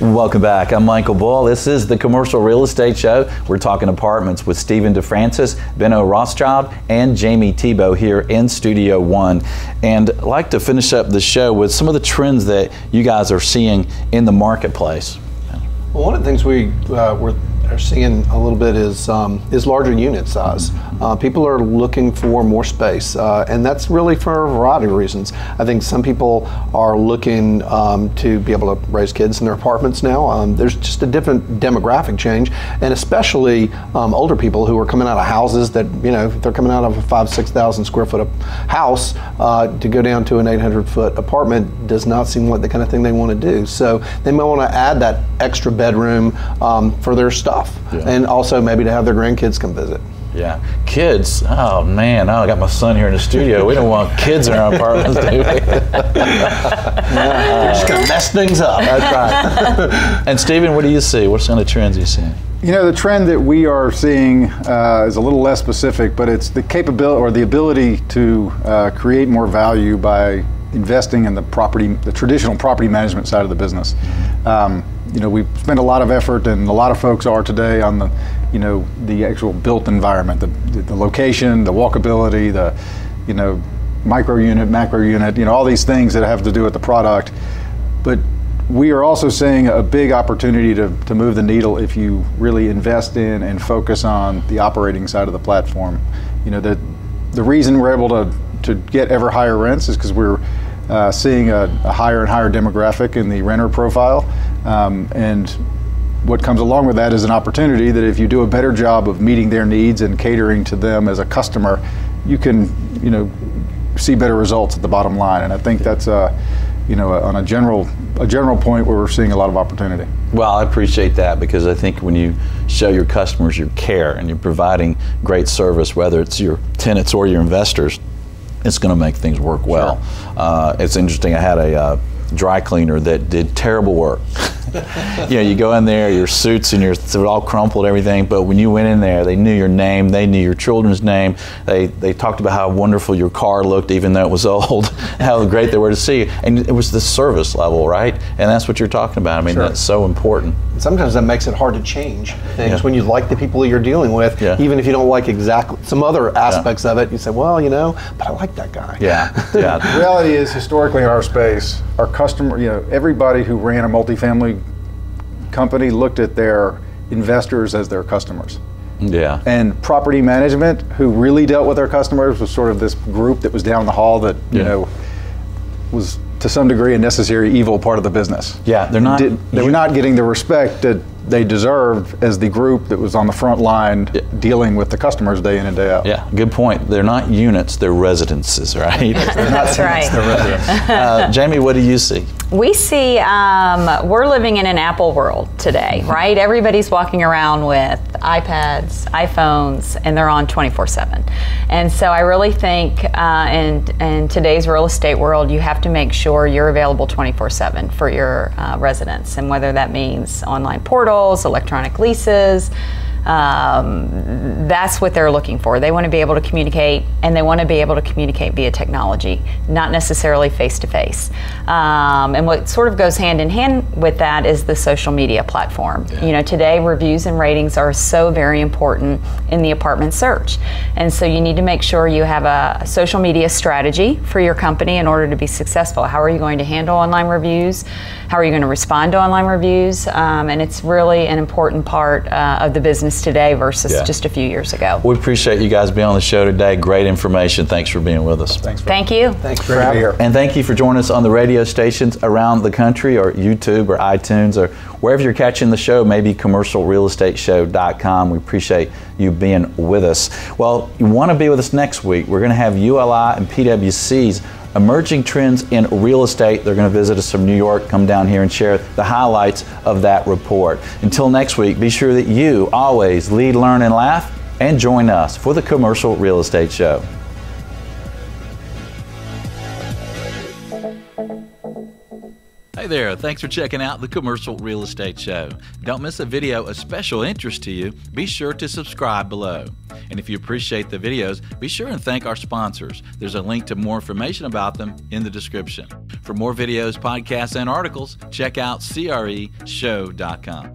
Welcome back. I'm Michael Bull. This is the Commercial Real Estate Show. We're talking apartments with Stephen DeFrancis, Benno Rothschild, and Jamie Tebow here in Studio One. And I'd like to finish up the show with some of the trends that you guys are seeing in the marketplace. Well, one of the things we uh, were are seeing a little bit is um, is larger unit size. Uh, people are looking for more space, uh, and that's really for a variety of reasons. I think some people are looking um, to be able to raise kids in their apartments now. Um, there's just a different demographic change, and especially um, older people who are coming out of houses that you know they're coming out of a five six thousand square foot house uh, to go down to an 800 foot apartment does not seem like the kind of thing they want to do. So they might want to add that extra bedroom um, for their stuff off, yeah. and also maybe to have their grandkids come visit. Yeah, kids. Oh man, oh, I got my son here in the studio. We don't want kids in our apartments, do we? They're just gonna mess things up. That's right. and Stephen, what do you see? What kind of trends are you seeing? You know, the trend that we are seeing uh, is a little less specific, but it's the capability or the ability to uh, create more value by investing in the property, the traditional property management side of the business. Um, you know, we spend a lot of effort, and a lot of folks are today on the, you know, the actual built environment, the, the location, the walkability, the, you know, micro unit, macro unit, you know, all these things that have to do with the product. But we are also seeing a big opportunity to, to move the needle if you really invest in and focus on the operating side of the platform. You know, the, the reason we're able to, to get ever higher rents is because we're uh, seeing a, a, higher and higher demographic in the renter profile. Um, and what comes along with that is an opportunity that if you do a better job of meeting their needs and catering to them as a customer, you can, you know, see better results at the bottom line. And I think that's a, you know, on a general a general point where we're seeing a lot of opportunity. Well, I appreciate that because I think when you show your customers your care and you're providing great service, whether it's your tenants or your investors, it's going to make things work well. Sure. Uh, it's interesting. I had a uh, dry cleaner that did terrible work. you know, you go in there, your suits and your are all crumpled, everything. But when you went in there, they knew your name, they knew your children's name. They they talked about how wonderful your car looked, even though it was old. how great they were to see you, and it was the service level, right? And that's what you're talking about. I mean, sure. that's so important. Sometimes that makes it hard to change things yeah. when you like the people you're dealing with, yeah. even if you don't like exactly some other aspects yeah. of it. You say, well, you know, but I like that guy. Yeah, yeah. the reality is, historically in our space, our customer, you know, everybody who ran a multifamily company looked at their investors as their customers. Yeah. And property management, who really dealt with their customers, was sort of this group that was down the hall that, you yeah. know, was to some degree a necessary evil part of the business. Yeah, they're not. Did, they were not getting the respect that they deserved as the group that was on the front line yeah. dealing with the customers day in and day out. Yeah, good point. They're not units; they're residences, right? That's right. They're Uh, Jamie, what do you see? We see um, we're living in an Apple world today, right? Everybody's walking around with iPads, iPhones, and they're on 24/7. And so I really think uh, in in today's real estate world, you have to make sure you're available 24/7 for your uh, residents, and whether that means online portals, electronic leases um, that's what they're looking for. They want to be able to communicate, and they want to be able to communicate via technology, not necessarily face to face. And what sort of goes hand in hand with that is the social media platform. Yeah. You know, today reviews and ratings are so very important in the apartment search, and so you need to make sure you have a social media strategy for your company in order to be successful. How are you going to handle online reviews? How are you going to respond to online reviews? Um, and it's really an important part uh, of the business today versus yeah. just a few years ago. We appreciate you guys being on the show today. Great information. Thanks for being with us. Thanks. thank you. Thanks for having me. And thank you for joining us on the radio stations around the country or YouTube or iTunes or wherever you're catching the show, maybe commercialrealestateshow.com. We appreciate you being with us. Well, you want to be with us next week. We're going to have ULI and PwC's emerging trends in real estate. They're going to visit us from New York, come down here and share the highlights of that report. Until next week, be sure that you always lead, learn, and laugh, and join us for the Commercial Real Estate Show. There, thanks for checking out the Commercial Real Estate Show. Don't miss a video of special interest to you. Be sure to subscribe below. And if you appreciate the videos, be sure and thank our sponsors. There's a link to more information about them in the description. For more videos, podcasts, and articles, check out CREshow.com.